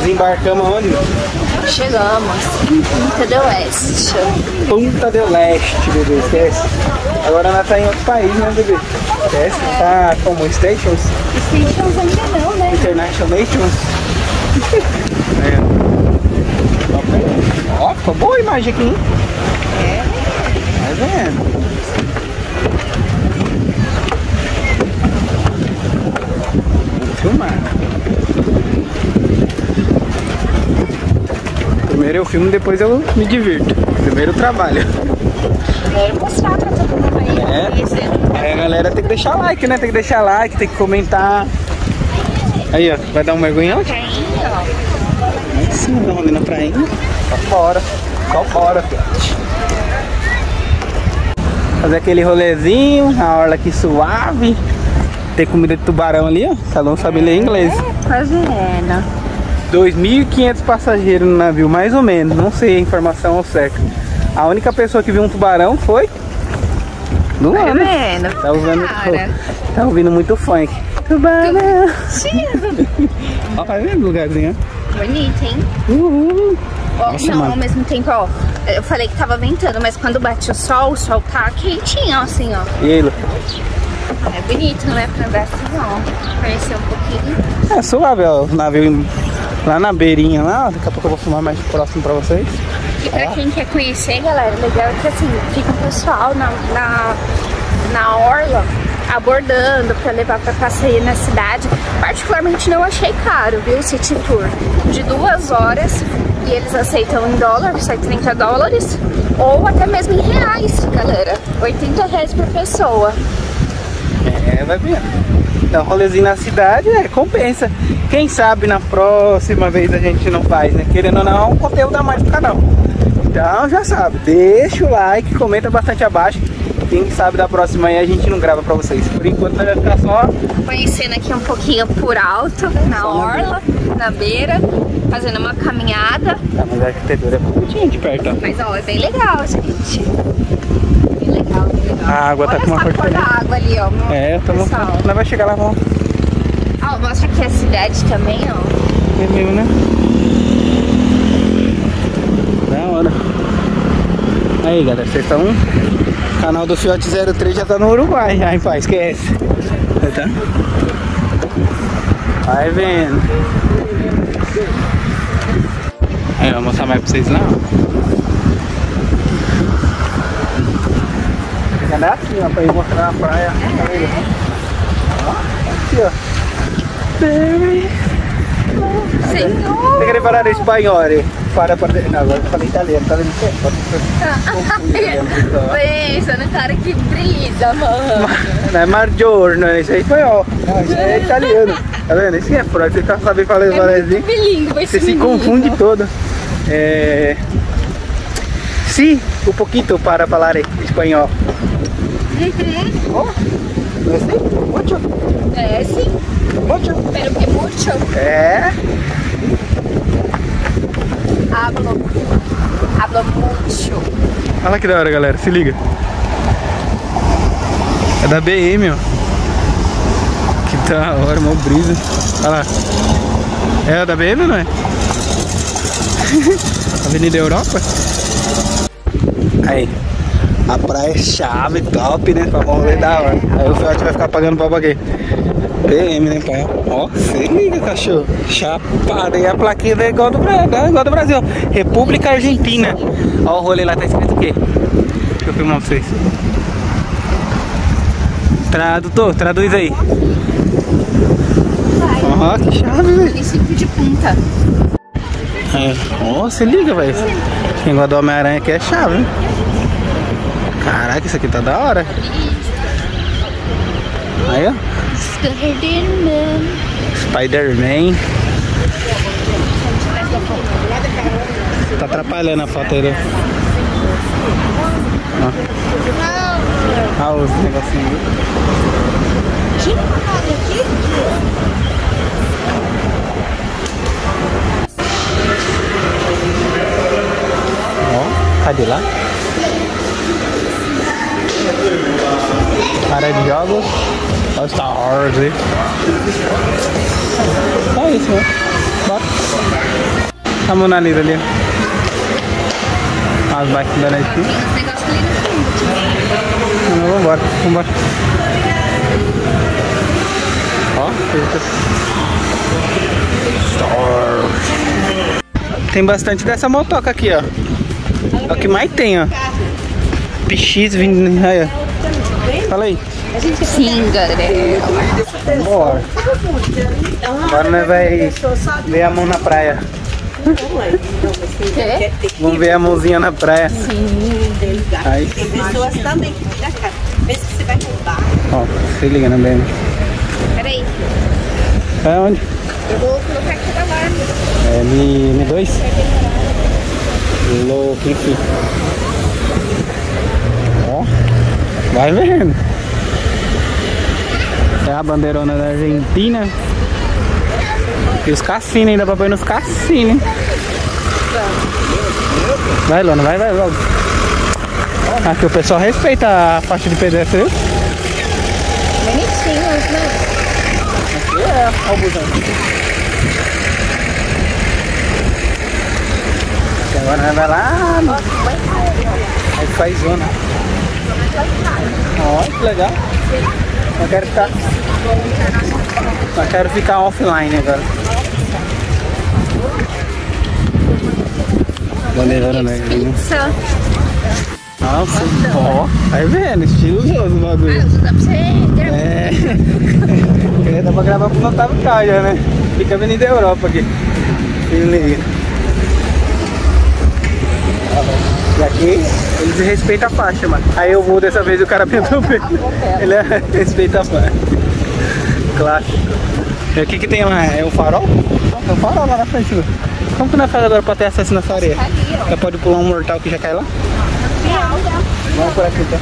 desembarcamos onde? Chegamos em Punta del Oeste. Punta del Leste, bebê, esquece. Agora ela tá em outro país, né, bebê? Esquece, tá como Stations? Stations ainda não, né? International Nations. é. Ó, ficou boa a imagem aqui, hein? É. Tá vendo? Vou filmar. Primeiro eu filmo, depois eu me divirto. Primeiro eu trabalho. Mostrar pra todo mundo aí. É. conhecer. Aí a galera tem que deixar like, né? Tem que deixar like, tem que comentar. Aí, ó, vai dar um mergulhão? Aí, ó. Aí sim, dá um rolê na prainha. Só fora. Só fora. Fazer aquele rolezinho, a orla aqui suave. Tem comida de tubarão ali, ó. Um sabe ler inglês. Quase é, né? 2.500 passageiros no navio, mais ou menos. Não sei a informação ao certo. A única pessoa que viu um tubarão foi... Luana. vendo? Tá ouvindo, Cara. tá ouvindo muito funk. Tubarão. Ó, tá vendo o lugarzinho? Bonito, hein? Uhul. Ó, Nossa, não, mano. ao mesmo tempo, ó. Eu falei que tava ventando, mas quando bate o sol, o sol tá quentinho, assim, ó. E aí, Lu? É bonito, não é pra andar assim, não. Conhecer um pouquinho. É suave, ó. O navio lá na beirinha lá. Daqui a pouco eu vou filmar mais próximo pra vocês. E pra quem quer conhecer, galera, legal é que assim, fica um pessoal na, na, na orla abordando pra levar pra passeio na cidade. Particularmente não achei caro, viu? City Tour de duas horas e eles aceitam em dólar, sai 30 dólares, ou até mesmo em reais, galera. 80 reais por pessoa. É, vai vendo. Então, rolezinho na cidade, é, compensa. Quem sabe na próxima vez a gente não faz, né? Querendo ou não, é um conteúdo a mais pro canal. Então, já sabe, deixa o like, comenta bastante abaixo. Quem sabe da próxima aí a gente não grava pra vocês. Por enquanto vai ficar só Conhecendo aqui um pouquinho por alto, na orla, na beira, fazendo uma caminhada. Tá, mas a arquitetura é bonitinha de perto, ó. Mas ó, é bem legal, gente. A água tá Olha com uma cor da água ali, ó. É, estamos. pessoal. Nós vai chegar lá, vamos. Ó, mostra aqui a cidade também, ó. É mesmo, né? Da hora. Aí, galera, vocês estão. O canal do Fiote 03 já tá no Uruguai, já, hein, pai? Esquece. Tá? Vai vendo. Aí, eu vou mostrar mais pra vocês lá. ó. Tem que andar aqui, ó, pra ir mostrar a praia. Tá vendo? Ó, aqui, ó. Baby. Senhor! Te querés parar espanhol? Para, para. Não, agora eu falei italiano, tá vendo? Confundi, né? Pensando, cara, que brisa, mano. Não é Margiorno, isso aí é espanhol. Não, isso aí é italiano. Tá vendo? Isso que é pro, você tá sabendo falar É espanholzinho. bilíngue esse Você se confunde todo. É... Sí, um pouquinho para falar espanhol. Oh, não é assim? Mucho, É, sim. mucho. Pero que mucho. É. Hablo. Hablo mucho. Olha lá que da hora, galera. Se liga. É da BM, ó. Que da hora, mó brisa. Olha lá. É a da BM ou não é? Avenida Europa? Aí. A praia é chave, top, né? Pra morrer da hora. Aí o Fiote vai ficar pagando pau pra quê? BM, né, pai? Ó, se liga, cachorro. Chapado. E a plaquinha é igual do, é igual do Brasil. República Argentina. Ó o rolê lá, tá escrito o quê? Deixa eu filmar pra vocês. Tradutor, traduz aí. Ó, que chave, velho. Município de Punta. É. Ó, se liga, velho. Esse negócio do Homem-Aranha aqui é chave, hein? Caraca, isso aqui tá da hora. Aí, ó. Spider-Man. Spider-Man. Tá atrapalhando a foto aí, né? Olha os negocinhos. Casa aqui? Ó, cadê lá? Área de jogos. Olha o Star Wars aí. É isso, né? Bora. A Mona Lisa ali. As bikes da fundo. Não, vambora, vambora. Ó. Store. Tem bastante dessa motoca aqui, ó. É o que mais tem, ó. PX vindo. Aí, ó. Fala aí. Sim, galera. Bora. Agora nós vai ver a mão na praia. Vamos ver a mãozinha na praia. Aí, pessoas também que fica cá. Vê se você vai roubar. ó, se liga na BM. Peraí. É onde? Eu vou colocar aqui o alarme. É M, M2? Louco, enfim. Ó, vai vendo. É a bandeirona da Argentina. E os cassinos ainda pra pôr nos cassinos. Vai, Lona, vai, vai logo. Aqui o pessoal respeita a faixa de pedestre, viu? Bonitinhos, né? É, ó o busão. Agora nós vai lá. no- Aí faz zona. Ó, que legal. Eu quero ficar. Eu quero ficar offline agora. Bandeirona, né? Só. Nossa, ó, vai vendo, estiloso o bagulho. Ah, dá pra você gravar. É. Queria dar pra gravar pro Otávio Caia, né? Fica Avenida Europa aqui. Se liga. E aqui eles respeitam a faixa, mano. Aí eu vou dessa vez e o cara o peito. Ele é, respeita a faixa. Clássico. E aqui que tem lá? É o farol? Tem um farol lá na frente. Como que nós faz agora pra ter acesso nessa areia? Já pode pular um mortal que já cai lá? Vamos por aqui então.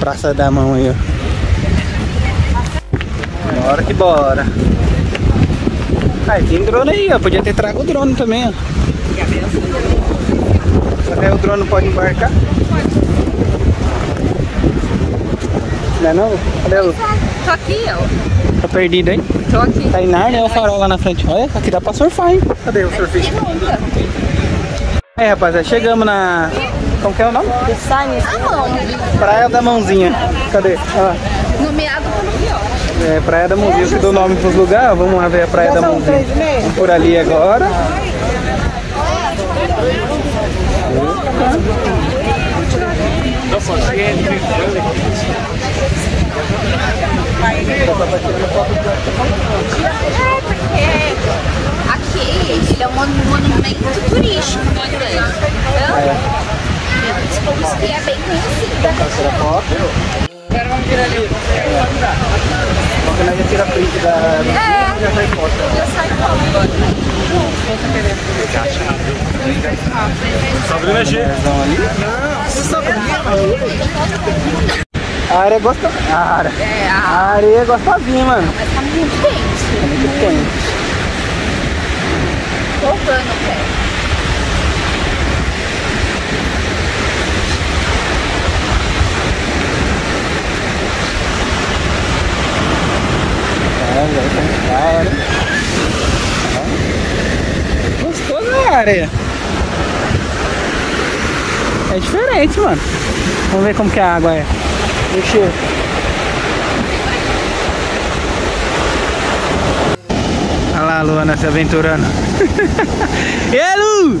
Praça da mão aí, ó. Bora que bora. Aí tem drone aí, ó. Podia ter trago o drone também, ó. Aí o drone pode embarcar. Não é não? Cadê o... Tô aqui, ó. Tá perdido, hein? Tô aqui. Tá em Narnia, é o farol lá na frente. Olha, aqui dá pra surfar, hein? Cadê o surfista? Nunca. Aí, rapaziada, chegamos na... Como que é o nome? A mão. Praia da Mãozinha. Cadê? Ah, Nomeado. É Praia da Mãozinha. Você deu nome pros lugares? Vamos lá ver a Praia da Mãozinha. Vamos por ali agora. É, porque aqui ele é um mon- monumento turístico, não é. Então, que é bem conhecida. Tira foto. Vamos que nós já tira print da... É. Já sai foto. Já sai foto. Pezão ali. A área é gostosa. A área. É, A areia é gostosinha, mano. mas tá muito quente. É muito quente. Voltando o pé. É, velho, tá da hora. Ó. Gostoso a areia. É diferente, mano. Vamos ver como que a água é. O cheiro. Olha lá a Luana se aventurando. e aí, Lu?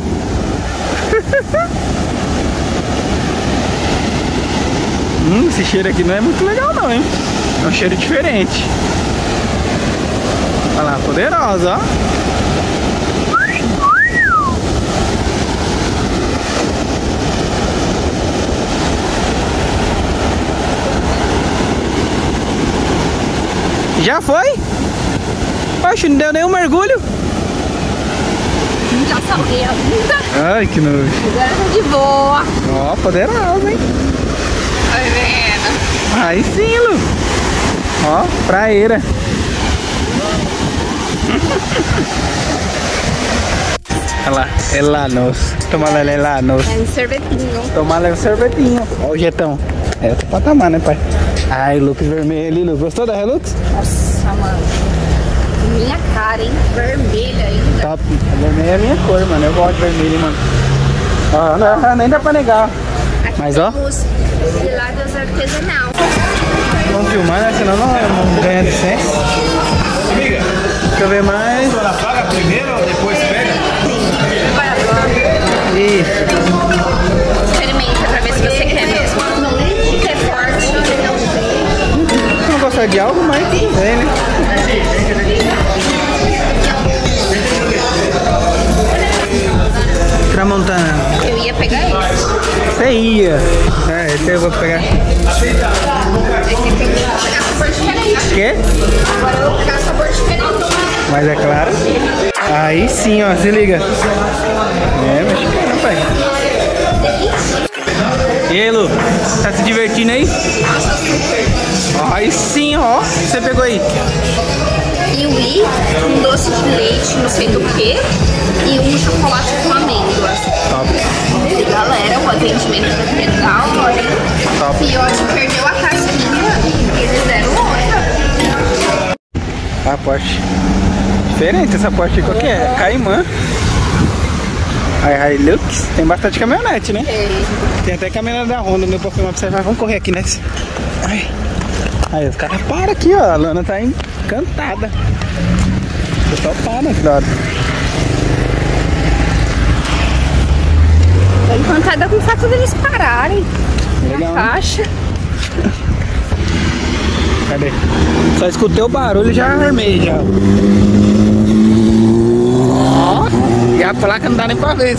hum, esse cheiro aqui não é muito legal não, hein? É um cheiro diferente. Olha lá, poderosa, ó. Já foi? Poxa, não deu nenhum mergulho. Já salguei ainda. Ai, que nojo. Agora tá de boa. Ó, poderosa, hein? Tá vendo? Aí sim, Lu. Ó, praeira. Olha lá. Toma lá, helanos. É um sorvetinho. Toma lá um sorvetinho. Ó o jetão. É outro patamar, né, pai? Ai, Lux vermelho ali, Lu. Gostou da Relux? Nossa, mano. Minha vermelha ainda. Top. A vermelha é a minha cor, mano. Eu gosto de vermelho, mano. Ó, não, nem dá pra negar. Aqui Mas, ó. temos gelados artesanal. Vamos filmar, né? Senão não, não ganha licença. Amiga, Deixa eu ver mais. ela paga primeiro, depois pega? Isso. Experimenta pra ver se você Gostar de algo, mas tudo bem, né? Tramontana. Eu ia pegar esse. Você ia. É, esse eu vou pegar. Quê? Agora eu vou pegar sabor diferente. Mas é claro. Aí sim, ó, se liga. É, mexicano, pai. E aí, Lu? Tá se divertindo aí? Ó, Aí sim, ó. O que você pegou aí? Kiwi, um doce de leite, não sei do que, e um chocolate com amêndoas. Top. E galera, o atendimento tá legal, olha. Top. Fiote perdeu a casquinha e eles deram outra. A Porsche. Diferente essa Porsche. Qual que é? Caimã. A Hilux. Tem bastante caminhonete, né? Tem até caminhonete da Honda, meu filmar pra vocês. Mas vamos correr aqui, né? Ai. Aí, os caras param aqui, ó. A Lana tá encantada. O pessoal para ó. Tô encantada com o fato deles pararem Legal, na né? faixa. Cadê? Só escutei o barulho e já armei já. Ó, e a placa não dá nem pra ver.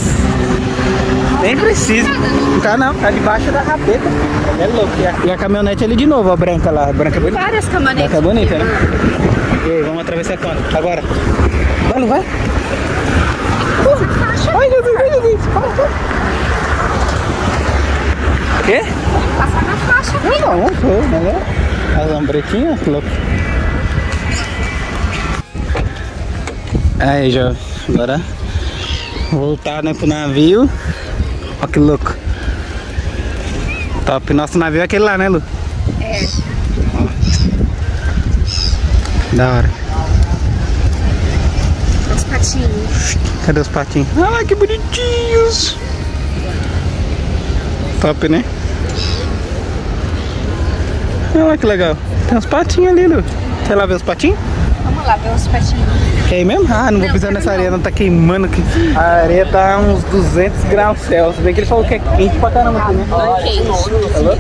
Nem precisa. Não tá não, tá debaixo da rabeta. É louco. E a, e a caminhonete ali de novo, a branca lá. A branca é bonita. Várias caminhonetes. Branca é bonita, né? E aí, vamos atravessar quando? Agora. Vai, não vai? Uh, ai, Jesus, ai, Jesus. Para, para. Quê? Passar na faixa. Não, não foi, mas é. As lambretinhas, que louco. Aí, já. Agora voltar né, pro navio. Ó que louco. Top. Nosso navio é aquele lá, né, Lu? É. Da hora. Os patinhos. Cadê os patinhos? Ah, que bonitinhos. Top, né? Olha que legal. Tem uns patinhos ali, Lu. Quer lá ver os patinhos? Vamos lá ver os patinhos. Quer ir mesmo? Ah, não vou Não, pisar nessa não. areia, não tá queimando aqui. A areia tá uns 200 graus Celsius. Bem que ele falou que é quente pra caramba aqui, né? Quente. Falou?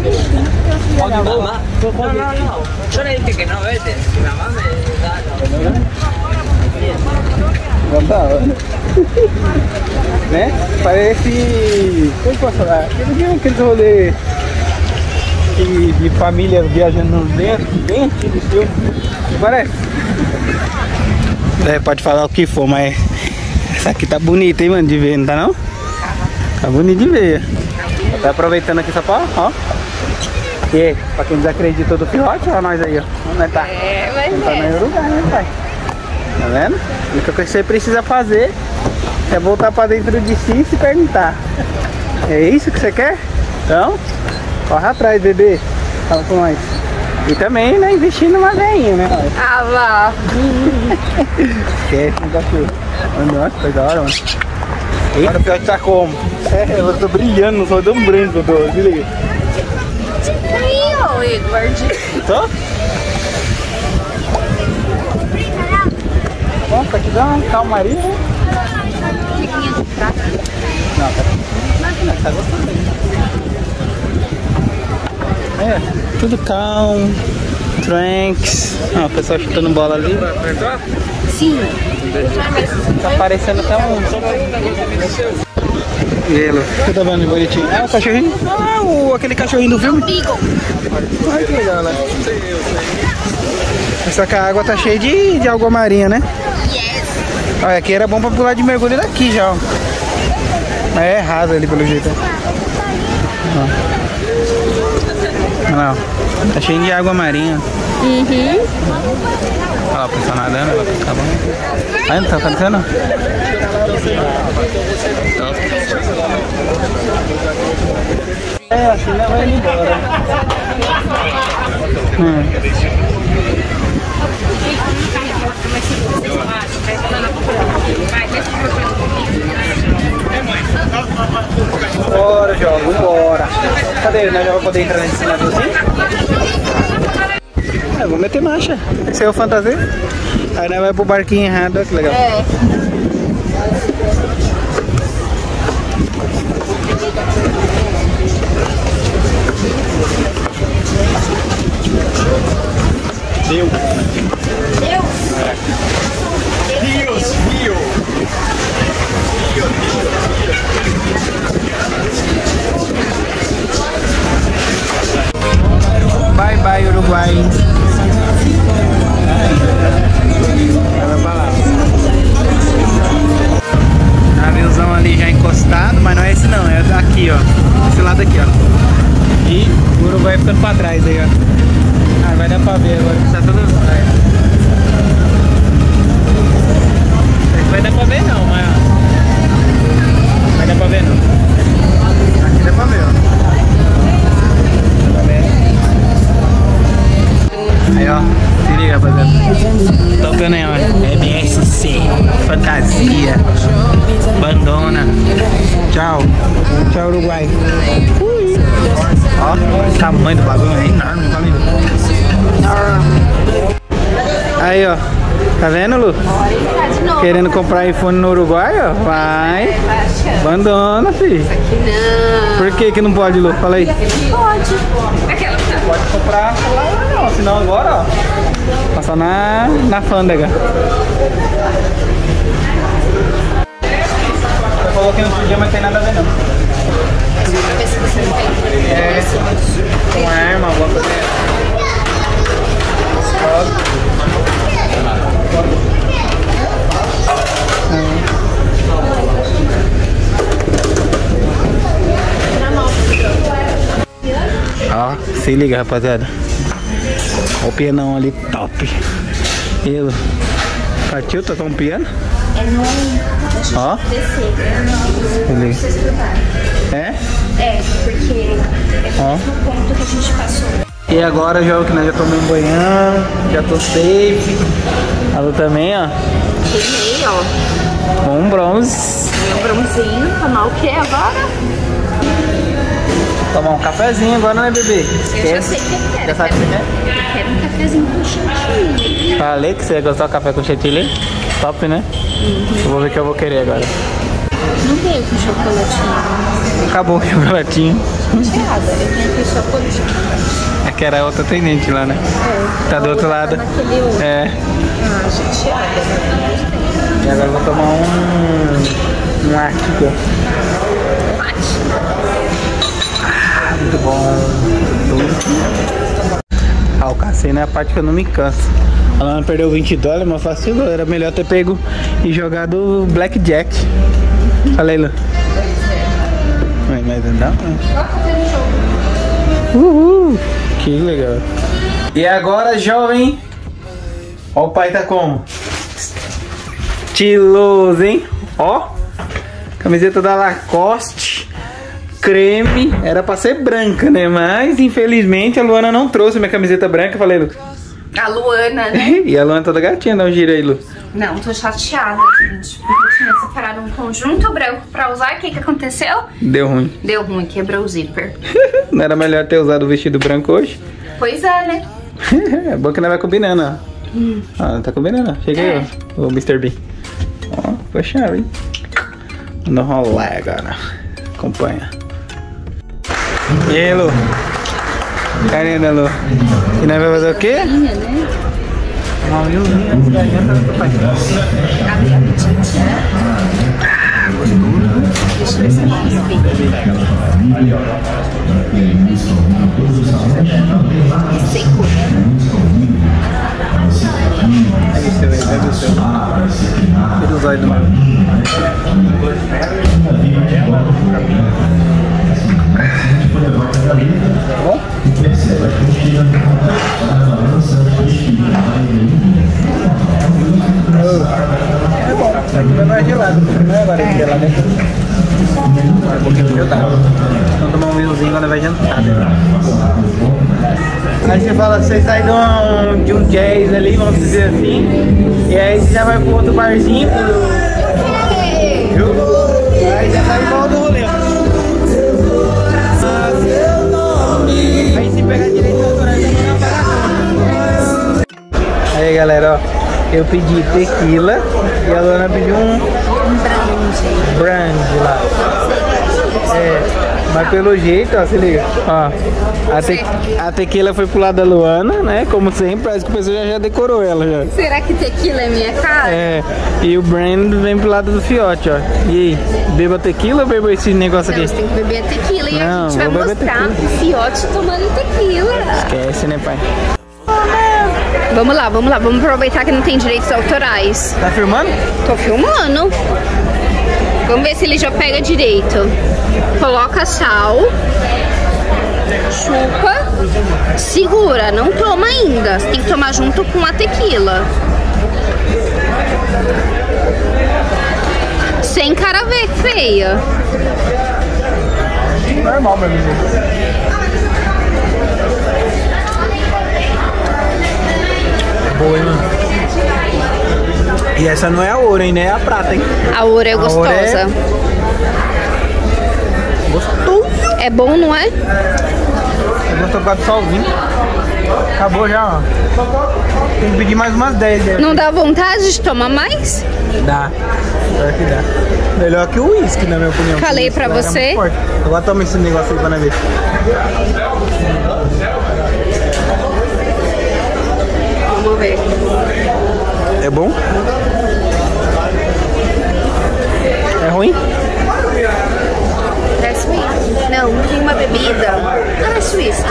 No, no, no. Yo le dije que no vete. Mi mamá me da. Hora. né? Parece. Como posso falar? Aquele, aqueles rolê de, de família viajando dentro, bem antigo. Não parece? É, pode falar o que for, mas essa aqui tá bonita, hein, mano, de ver, não tá não? Tá bonito de ver. Tá aproveitando aqui só pra, ó. E aí, pra quem desacreditou do pilote, ó nós aí, ó. Nós tá? É, mas Não tá é. no lugar, né, pai? Tá vendo? Coisa que você precisa fazer é voltar pra dentro de si e se perguntar. É isso que você quer? Então, corre atrás, bebê. Fala com nós. E também, né, investir numa veinha, né? Ah, lá. Esquece, não cachorro. Nossa, foi da hora, mano. Agora o pior que tá como? É, eu tô brilhando, não sou tão branco, eu tô. Se liga. Aí, ó, Edward. Tô? Nossa, aqui dá uma calmaria, né? Não, tá. Não, tá gostando. É, tudo calmo. Tranks. Ah, o pessoal chutando bola ali. Sim. Tá parecendo até um. Gelo. Você tá vendo bonitinho? Ah, o cachorrinho? Ah, o, aquele cachorrinho do filme? Olha que legal, né? Só que a água tá cheia de, de água marinha, né? Yes. Olha, aqui era bom pra pular de mergulho daqui já, ó. Mas é rasa ali pelo jeito. Ó. Olha lá, ó. Tá cheio de água marinha. Uhum. Olha lá, o pessoal nadando, ela tá acabando. Aí não tá acontecendo? É, assim não vai embora. Hum. Agora, jovem, vambora. Cadê? Nós já vamos poder entrar nesse naviozinho? É, vou meter marcha. Esse é o fantasia. Aí nós vai pro barquinho errado, olha que legal. É. Deu. Bye bye, Uruguai. Vai pra lá. Naviozão ali já encostado, mas não é esse não, é daqui, ó. Esse lado aqui, ó. E o Uruguai ficando pra trás aí, ó. Ah, vai dar pra ver agora tá tudo. Vai, vai dar pra ver não, mas. ó. Vai dar pra ver não. Aqui dá pra ver, ó. Aí ó, se liga rapaziada. Tocando aí, ó. MSC, fantasia, bandona. Tchau. Tchau, Uruguai. Fui. Ó, o tamanho do bagulho é enorme, tá lindo. Aí, ó. Tá vendo, Lu? Querendo comprar iPhone no Uruguai, ó. Vai. Bandona, filho. Não. Por que que não pode, Lu? Fala aí. Pode. Aquela que. Pode comprar celular não, senão agora, ó. Passar na, na fândega. Falou que não podia, mas tem nada a ver não. É, com arma, alguma coisa. Ó, se liga rapaziada. Ó o pianão ali top. Eu. Partiu tocar um piano? É. Deixa Ó. descer. É? É, porque é Ó. no ponto que a gente passou. E agora, jogo que nós já tomamos um banhão, já tô safe. A Lu também, ó. Queimei, ó. Com um bronze. Meu bronzinho. Tomar o que agora? Tomar um cafezinho agora, né, bebê? Eu já sei o que eu quero. Já sabe o que você quer? Eu quero um cafezinho com chantilly. Falei que você ia gostar do café com chantilly. Top, né? Eu vou ver o que eu vou querer agora. Não veio com chocolatinho. Acabou o chocolatinho. Chateada. Eu tenho aqui chocolatinho. É que era outra atendente lá, né? Tá do outro lado. Outro. É. Ah, chateada. né? E agora eu vou tomar um. Um Artigo. Muito bom. Ah, o é a parte que eu não me canso. A Lana perdeu 20 dólares, mas vacilou. Era melhor ter pego e jogado Blackjack. Falei. Mas mas não. né? Uhul! Que legal. E agora, jovem. Ó, o pai tá como? Estiloso, hein? Ó. Camiseta da Lacoste. Creme. Era pra ser branca, né? Mas, infelizmente, a Luana não trouxe minha camiseta branca. Falei, Lu. A Luana, né? E a Luana toda gatinha. Um giro aí, Lu. Não, tô chateada, gente. Porque eu tinha separado um conjunto branco pra usar. O que que aconteceu? Deu ruim. Deu ruim, quebrou o zíper. não era melhor ter usado o vestido branco hoje? Pois é, né? é bom que não vai combinando, ó. Ah, tá combinando, ó. Chega aí, ó. O Mr. B. Ó, foi chave, hein? No rolê agora. Acompanha. E aí, Lu? Carina, Lu. E nós vamos fazer o quê? Né? Uma milzinha antes da janta do pai. Abri apetite. Ah, gostoso. Deixa eu ver se eu Bom? É bom, isso é gelado, não é agora é gelado, é pouquinho gelado. Então tomar um vinhozinho quando vai jantar? Aí você fala, você sai de um, jazz ali, vamos dizer assim, e aí você já vai pro outro barzinho, viu? Aí já tá igual galera, ó. Eu pedi tequila e a Luana pediu um Um lá. É, mas pelo jeito, ó, se liga. Ó, a, te, a tequila foi pro lado da Luana, né? Como sempre, parece que o pessoal já, já decorou ela já. Será que tequila é minha cara? É, e o brand vem pro lado do fiote, ó. E aí, beba tequila ou beba esse negócio Não, aqui? você tem que beber a tequila e Não, a gente vai mostrar o fiote tomando tequila. Esquece, né, pai? Vamos lá, vamos lá, vamos aproveitar que não tem direitos autorais. Tá filmando? Tô filmando. Vamos ver se ele já pega direito. Coloca sal. Chupa. Segura, não toma ainda. Você tem que tomar junto com a tequila. Sem cara ver feia. Normal pra mim. Boa, hein, mano? E essa não é a ouro, hein? É a prata, hein? A ouro é A ouro gostosa. é- Gostoso. É bom, não é? Eu gosto do solzinho. Acabou já, ó. Tem que pedir mais umas 10 dessas. Não dá vontade de tomar mais? Dá. Pior que dá. Melhor que o uísque, na minha opinião. Falei pra era você. Agora toma esse negócio aí pra nós ver. Ver. É bom? É ruim? Parece uísque. Não, tem uma bebida. Parece uísque.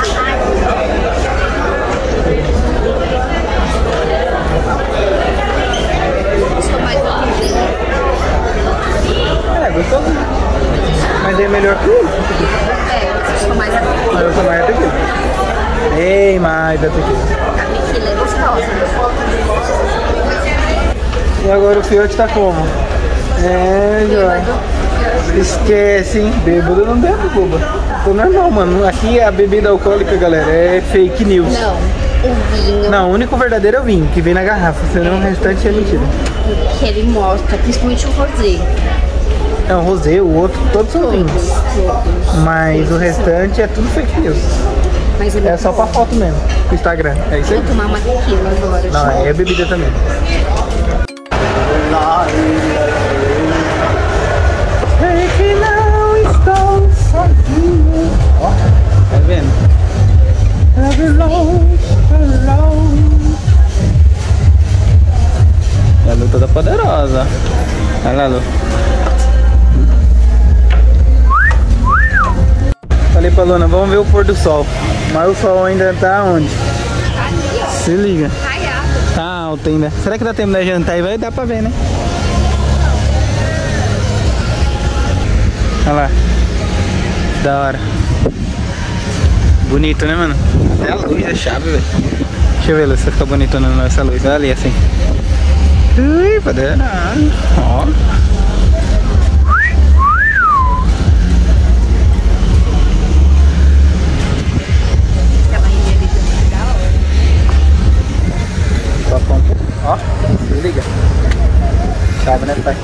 Sou mais longe. É, gostoso. Mas é melhor que o. É, sou mais aqui. Mas eu sou mais da tequila. Ei, mais tequila. A tequila é. E agora o fiote tá como? É, já. Esquece, hein? Bêbado não bebe, boba. Tô normal, mano. Aqui a bebida alcoólica, galera, é fake news. Não, o vinho Não, o único verdadeiro é o vinho, que vem na garrafa, senão o restante é mentira. que ele mostra, principalmente o rosé. É o rosé, o outro, todos são vinhos. Mas o restante é tudo fake news. Mas é É só pra bom. foto mesmo, pro Instagram. É isso aí? Vou tomar uma tequila agora. Não, é bebida também. Sei que não estou sozinho. Ó, tá vendo? Alone, alone. É a luta da poderosa. Olha lá, Lu. Falei pra Luna, vamos ver o pôr do sol. Mas o sol ainda tá onde? Se liga. Raiado. Tá alto ainda. Será que dá tempo da jantar aí? Vai dar pra ver, né? Olha lá. Da hora. Bonito, né, mano? Até a luz é chave, velho. Deixa eu ver Lu, se fica bonito não nessa luz. Olha ali, assim. Ui, poderado. Ó. com... Ó, se liga. Chave, né, pai?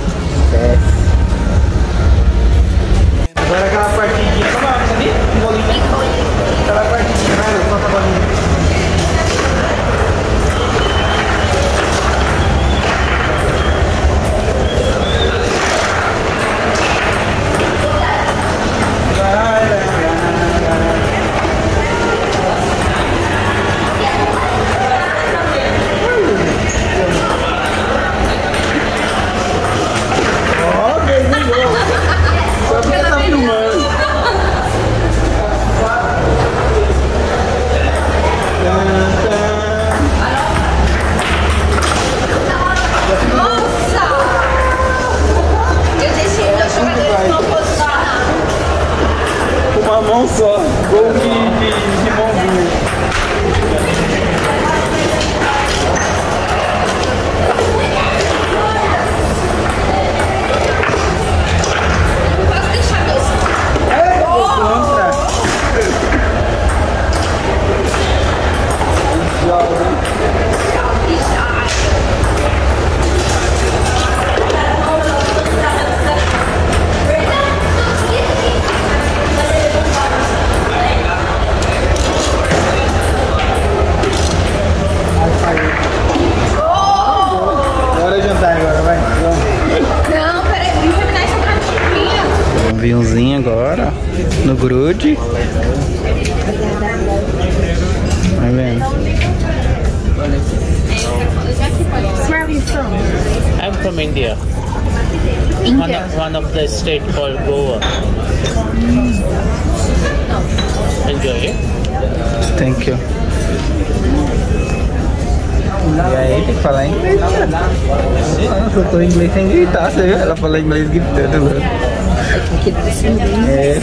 Gritar, você viu? Ela fala inglês gritando. É.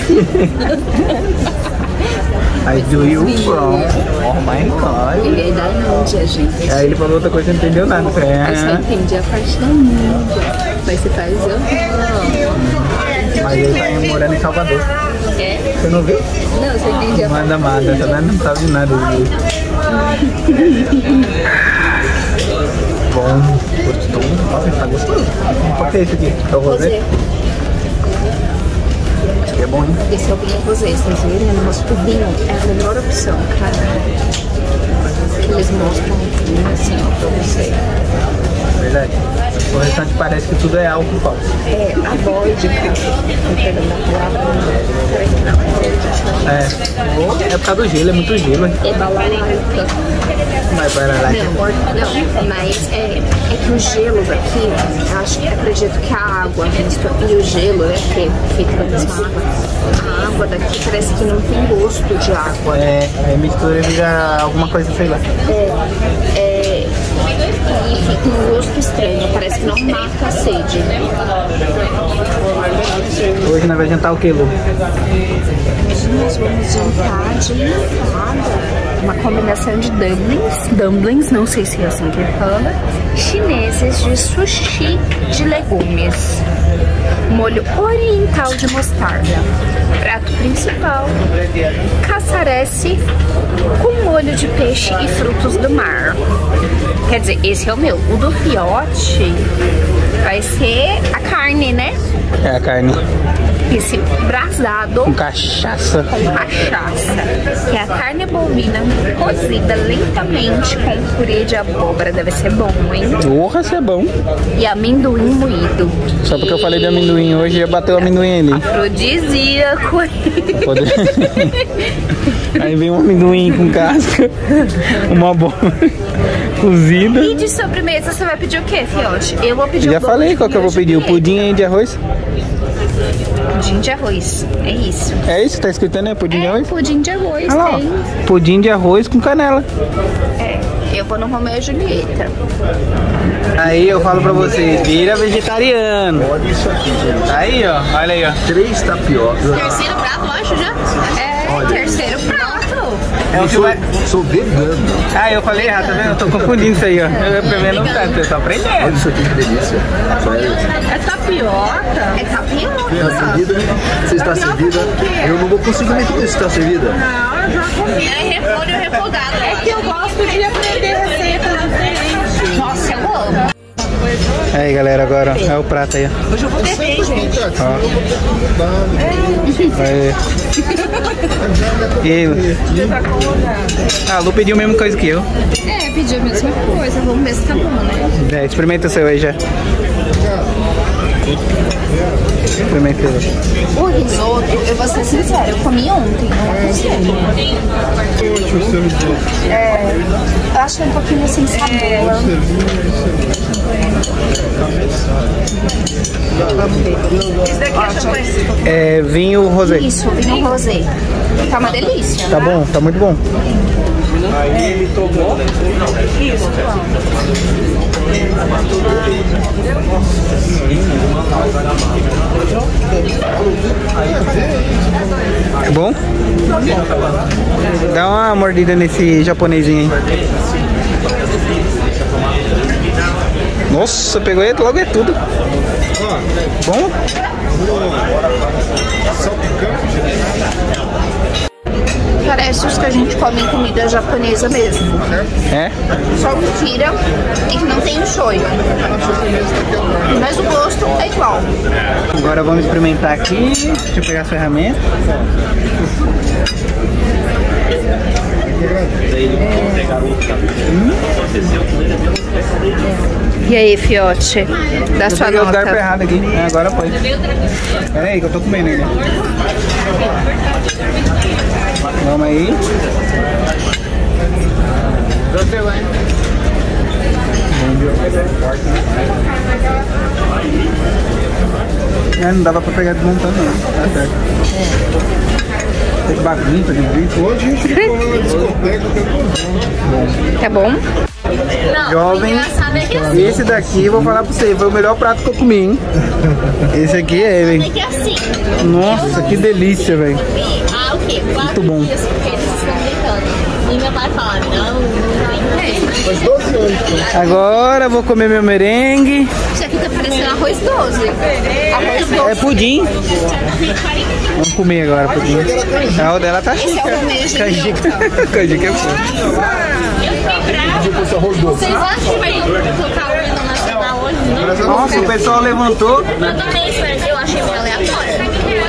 I do you from? Oh my god. Ele é da Índia, gente. Aí ele falou outra coisa e não entendeu nada. Falei, Eu só entendi a parte da Índia. Mas você faz eu mas ele tá morando em Salvador. não. É? Você não viu? Não, você entende a Manda, manda, tá vendo? Não sabe nada. Ele. Bom, gostou? Nossa, tá gostoso. Qual que é esse aqui? É o rosé? Rosé. Esse aqui é bom, hein? Esse é o vinho rosé, vocês viram? Mas o vinho é a melhor opção, cara. Eles mostram o vinho assim, ó, pra você. Verdade. O restante parece que tudo é álcool falso. É a palavra. Parece que não é. É. É por causa do gelo, é muito gelo. É balalaica. Mas para lá. Não, não, mas é, é que o gelo daqui, eu acho que acredito que a água e o gelo é que é feito da mesma água. A água daqui parece que não tem gosto de água. É, aí mistura e vira alguma coisa, sei lá. É, é, e fica um gosto estranho, parece que não mata a sede. Hoje nós vamos jantar o que, Lu? Hoje nós vamos jantar de nada. Uma combinação de dumplings, dumplings, não sei se é assim que fala, chineses de sushi de legumes. Molho oriental de mostarda. Prato principal, caçarece com molho de peixe e frutos do mar. Quer dizer, esse é o meu. O do fiote vai ser a carne, né? É a carne Esse brasado com cachaça. com cachaça, que é a carne bovina cozida lentamente com purê de abóbora. Deve ser bom, hein? Porra, isso é bom. E amendoim moído. Só porque eu falei de amendoim hoje, ia bater o amendoim ali. Afrodisíaco. Pode- Aí vem um amendoim com casca, uma bola cozida. E de sobremesa você vai pedir o quê, Fiote? Eu vou pedir Já falei qual que eu vou pedir, o pudim aí de arroz. Pudim de arroz. É isso. É isso, tá escrito né? Pudim de É, arroz? pudim de arroz Olha lá, tem. ó. Pudim de arroz com canela. É, eu vou no Romeu e Julieta. Aí eu falo pra vocês, vira vegetariano. Olha isso aqui, gente. Aí, ó, olha aí, ó. Três tapiocas. Terceiro prato, acho já. É, terceiro prato. É o Eu que sou, vai... sou vegano. Ah, eu falei errado, tá vendo? Eu tô confundindo isso aí, ó. Eu não tá, eu tô Olha aprendendo. isso aqui, que delícia. É tapioca? É tapioca. Tá servida? Você está servida? Eu não vou conseguir nem comer se está servida. É repolho refogado. É que eu gosto de aprender receitas diferentes. Nossa, eu amo. Aí, galera, agora ó, é o prato aí. Hoje eu vou beber, gente. Ó. E aí, Lu? Ah, a Lu pediu a mesma coisa que eu. É, pediu a mesma coisa. Vamos ver se tá bom, né? É, experimenta o seu aí já. O risoto, eu vou ser sincera, eu comi ontem, não consigo. É, eu acho que é um pouquinho sem sabor. Daqui é champanhe. É vinho rosé. Isso, vinho rosé. Tá uma delícia. Tá bom, tá muito bom. É bom? Dá uma mordida nesse japonesinho aí. Nossa, pegou ele, logo é tudo. Bom? Parece os que a gente come em comida japonesa mesmo. É? Só que tira e que não tem o shoyu. Mas o gosto é igual. Agora vamos experimentar aqui. Deixa eu pegar as ferramentas. E aí, Fiote? Dá Eu sua peguei o garfo nota. errado aqui. É, agora foi. Pera aí que eu tô comendo ainda. Vamos aí. É, não dava pra pegar desmontando não. Tá certo. Tem bagunça de vídeo. Hoje a gente ficou na discoteca, tem Tá bom? Jovem, engraçado é que assim, esse daqui, vou falar pra você, foi o melhor prato que eu comi, hein? Esse aqui é, velho. que assim. Nossa, que delícia, velho. Ah, o quê? Quatro bom. E meu pai fala, não, não. Faz 12 anos. pô. Agora eu vou comer meu merengue. Isso aqui tá parecendo arroz doce. Arroz doce. É pudim. Vamos comer agora pudim. Ah, o dela tá chique. é o mesmo, Canjica. Canjica é bom. Doce. Vocês acham que vai colocar o hino nacional hoje? Não. Nossa, o pessoal levantou. Eu também espero, eu achei meio aleatório. Eu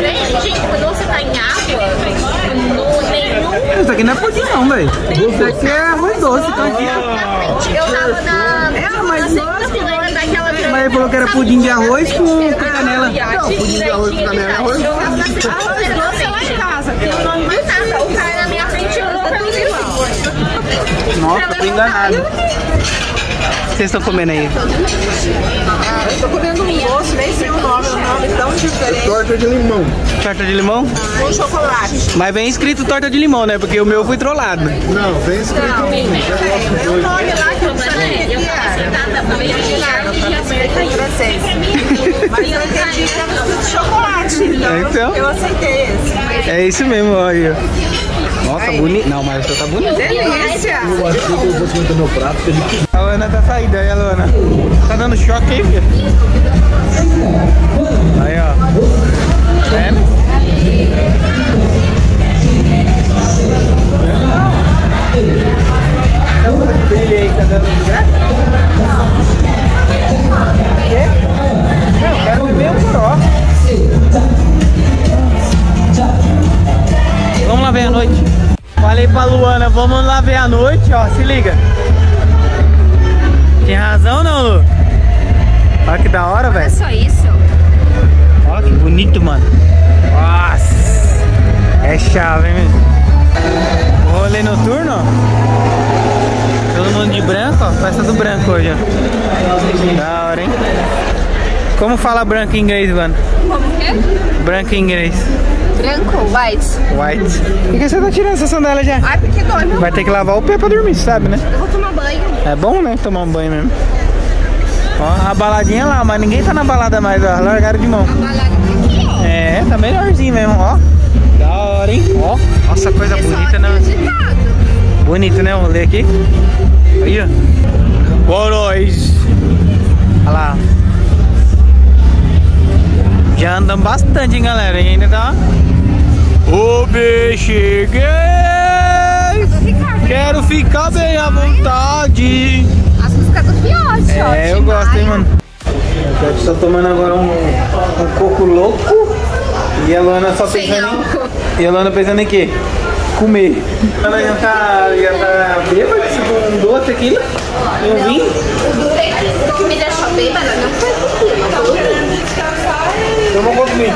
ele, gente, quando você tá em água. Isso aqui não é pudim não, velho. Isso aqui é arroz doce, canjica. Eu tava na, fileira daquela Mas ele falou que era pudim de arroz com, canela. Não, pudim de arroz com canela é arroz. Eu tava na segunda fileira doce lá em casa, nada. O cara na Nossa, tô enganado. O que vocês estão comendo aí? Tô comendo um doce, nem sei o nome, um nome tão diferente. Torta de limão. Torta de limão? Com chocolate. Mas vem escrito torta de limão, né? Porque o meu foi trollado. Não, vem escrito um. Tem um nome lá que eu não sabia que era. francês. Mas eu entendi que era chocolate. Então, Então? eu aceitei esse. É isso mesmo, olha. Nossa, bonito. Não, mas seu tá bonito. Delícia! Eu acho que eu vou experimentar meu prato, ele A Luana tá saída aí, a Luana. Tá dando choque aí, filho? Aí, ó. Tá vendo? Brilha aí, tá dando lugar? Quê? Não, eu quero beber um. Vamos lá ver a noite. Falei pra Luana, vamos lá ver a noite, ó, se liga. Tem razão não, Lu? Olha que da hora, velho. só isso? Olha que bonito, mano. Nossa. É chave, hein, meu? Rolê noturno. Todo mundo de branco, ó. Festa do branco hoje, ó. Da hora, hein? Como fala branco em inglês, mano? Como que? Branco em inglês. Branco, white. White. Por que você tá tirando essa sandália já? Ai, porque dói meu Vai ter que lavar o pé pra dormir, sabe, né? Eu vou tomar banho. É bom, né? Tomar um banho mesmo. Ó, a baladinha lá, mas ninguém tá na balada mais, ó. Largaram de mão. A balada tá aqui, ó. É, tá melhorzinho mesmo, ó. Da hora, hein? Ó, nossa, coisa bonita, né? Agitado. Bonito, né? O rolê aqui. Aí, ó. Boa noite. Olha lá. Já andamos bastante, hein, galera? E ainda tá... Ô, cheguei! Quero ficar bem à vontade. As músicas do Fiote, ó. É, eu gosto, hein, mano. Eu estou tomando agora um, um coco louco. E a Luana só Sem pensando álcool. em... E a Luana pensando em quê? Comer. Ela já tá, já tá bêbada, tipo um doce aqui, e um vinho. O que me deixou bêbada não foi foi o vinho. Eu não vou comer.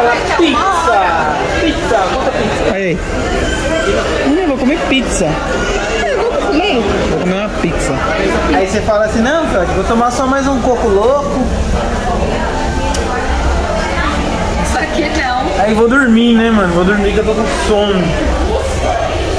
Pizza, pizza, pizza, bota pizza. Aí. Hum, eu vou comer pizza. Vou comer uma pizza. Aí você fala assim, não, Fiote, vou tomar só mais um coco louco. Isso aqui não. Aí vou dormir, né, mano? Vou dormir que eu tô com sono.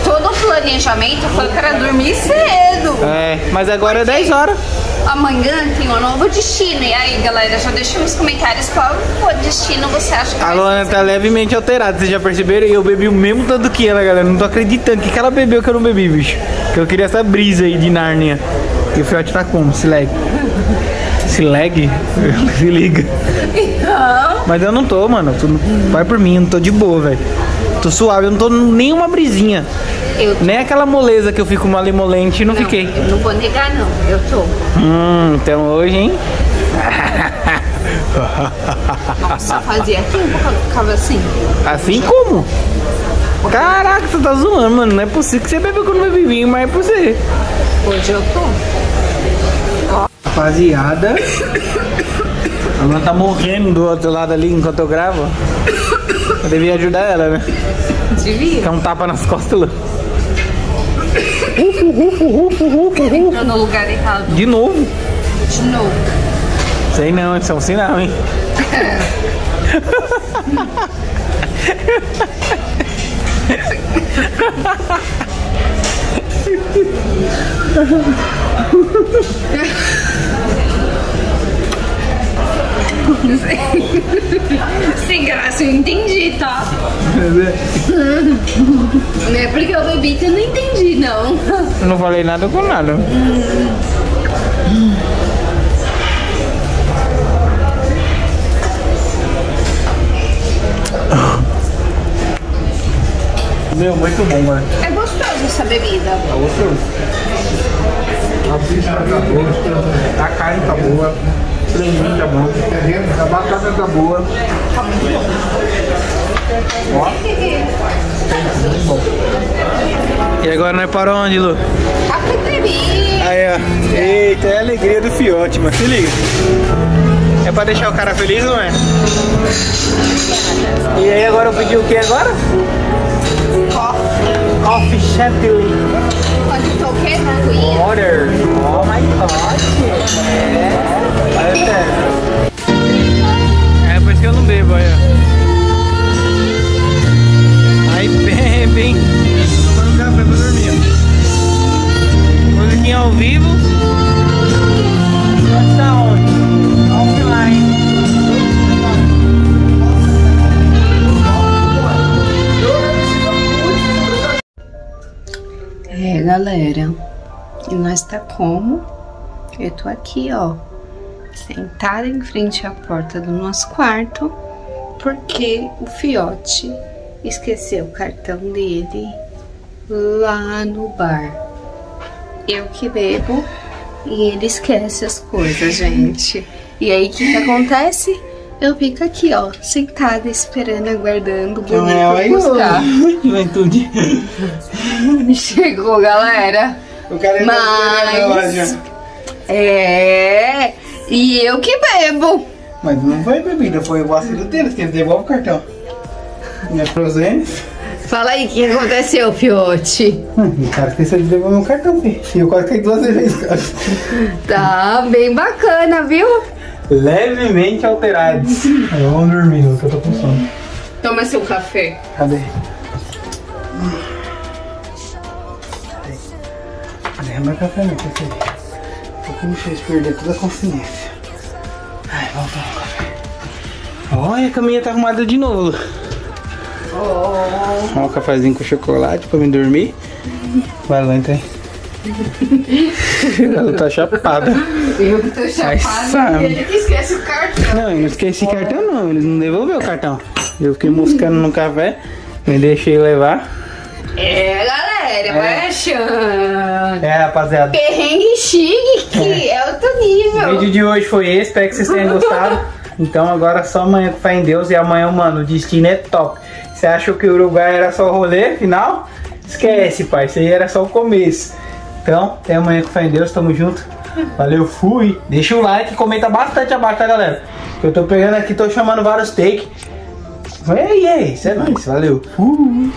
Todo o planejamento foi para dormir cedo. É, mas agora é 10 horas. Amanhã tem um novo destino. E aí, galera, já deixa nos comentários qual o destino você acha que A Luana tá levemente alterada, vocês já perceberam? E eu bebi o mesmo tanto que ela, galera. Não tô acreditando. O que, que ela bebeu que eu não bebi, bicho? Que eu queria essa brisa aí de Nárnia. E o Fiote tá como? Se lag. Se lag? Se liga. Não. Mas eu não tô, mano. Vai por mim, eu não tô de boa, velho. Tô suave, eu não tô nenhuma brisinha. Eu Nem aquela moleza que eu fico malemolente, não, não, fiquei. Eu não vou negar, não. Eu tô. Hum, então hoje, hein? Nossa, fazia tempo que eu ficava assim. Assim como? Caraca, você tá zoando, mano. Não é possível que você bebeu quando eu bebi vinho, mas é por você. Hoje eu tô. Rapaziada. A Luana tá morrendo do outro lado ali enquanto eu gravo. Eu devia ajudar ela, né? Devia. Quer um tapa nas costas, Lu? Entrou no lugar errado. De novo. De novo. Sei não, isso é um sinal, hein? Sem graça, eu entendi, tá? Não é porque eu bebi que eu não entendi, não. Eu não falei nada com nada. Meu, muito bom, mano. É gostoso essa bebida. Tá gostoso. A pizza tá boa, a carne tá boa, franguinho tá bom, a batata tá boa. Ó. E agora nós para onde, Lu? Cafeteria. Aí, ó. Eita, é a alegria do fiote, mas se liga. É pra deixar o cara feliz, não é? E aí agora eu pedi o que agora? Coffee Chantilly Water. Oh my god. É. Olha sério. É por isso que eu não bebo, aí, ó. Aí bem, bem. Tomando café pra dormir. ó. Musiquinha ao vivo. Como? Eu tô aqui, ó. Sentada em frente à porta do nosso quarto. Porque o Fiote esqueceu o cartão dele lá no bar. Eu que bebo e ele esquece as coisas, gente. E aí, o que que acontece? Eu fico aqui, ó, sentada, esperando, aguardando o é buscar. Juventude. Chegou, galera. O cara é Mas... É... E eu que bebo. Mas não foi bebida, foi o vacilo deles, que eles devolvem o cartão. Não é pros eles. Fala aí, o que aconteceu, Fiote? O cara esqueceu de devolver meu cartão, filho. E eu quase caí duas vezes, cara. Tá bem bacana, viu? Levemente alterados. Vamos dormir, que eu tô com sono. Toma seu café. Cadê? Meu café, meu café? Foi que me fez perder toda a consciência. Ai, vamos tomar café. Olha, a caminha tá arrumada de novo. Lu. Ó, o cafezinho com chocolate pra me dormir. Vai lá, entra aí. Ela tá chapada. Eu que tô sabe. ele que esquece o cartão. Não, eu não esqueci cartão não, eles não devolveram o cartão. Eu fiquei moscando no café, me deixei levar. É, galera, vai achando. É, rapaziada. Perrengue chique, que é outro O nível. vídeo de hoje foi esse, espero que vocês tenham gostado. Então agora só amanhã com fé em Deus e amanhã, mano, o destino é top. Você achou que o Uruguai era só o rolê final? Esquece, pai, isso aí era só o começo. Então, até amanhã com fé em Deus, tamo junto. Valeu, fui. Deixa o like e comenta bastante abaixo, tá, galera? Que eu tô pegando aqui, tô chamando vários takes. E aí, isso é nóis, valeu. Fui.